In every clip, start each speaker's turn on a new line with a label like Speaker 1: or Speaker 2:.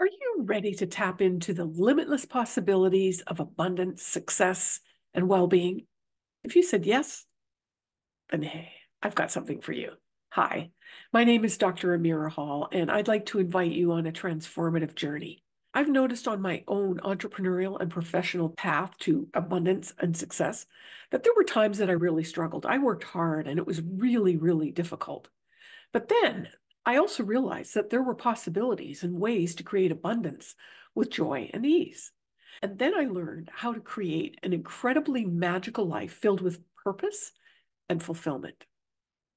Speaker 1: Are you ready to tap into the limitless possibilities of abundance, success, and well being? If you said yes, then hey, I've got something for you. Hi, my name is Dr. Amirah Hall, and I'd like to invite you on a transformative journey. I've noticed on my own entrepreneurial and professional path to abundance and success that there were times that I really struggled. I worked hard and it was really, really difficult. But then I also realized that there were possibilities and ways to create abundance with joy and ease. And then I learned how to create an incredibly magical life filled with purpose and fulfillment.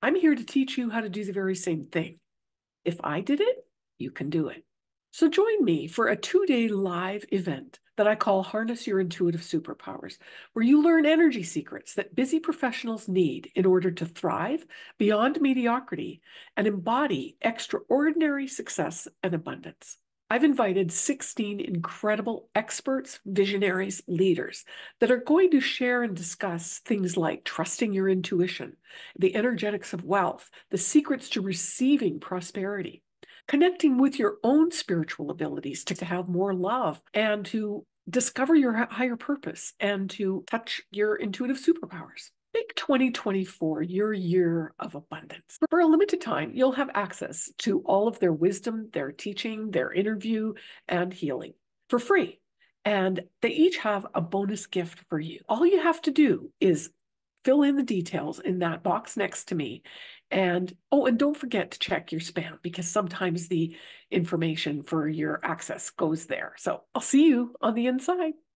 Speaker 1: I'm here to teach you how to do the very same thing. If I did it, you can do it. So join me for a two day live event that I call Harness Your Intuitive Superpowers, where you learn energy secrets that busy professionals need in order to thrive beyond mediocrity and embody extraordinary success and abundance. I've invited 16 incredible experts, visionaries, leaders that are going to share and discuss things like trusting your intuition, the energetics of wealth, the secrets to receiving prosperity, connecting with your own spiritual abilities to, have more love and to discover your higher purpose and to touch your intuitive superpowers. Make 2024 your year of abundance. For a limited time, you'll have access to all of their wisdom, their teaching, their interview, and healing for free. And they each have a bonus gift for you. All you have to do is fill in the details in that box next to me. And oh, and don't forget to check your spam because sometimes the information for your access goes there. So I'll see you on the inside.